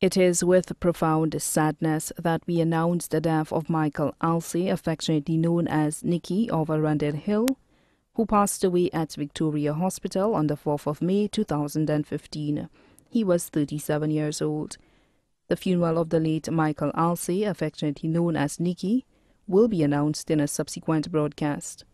It is with profound sadness that we announce the death of Michael Alcee, affectionately known as Nicky of Arundel Hill, who passed away at Victoria Hospital on the 4th of May 2015. He was 37 years old. The funeral of the late Michael Alcee, affectionately known as Nicky, will be announced in a subsequent broadcast.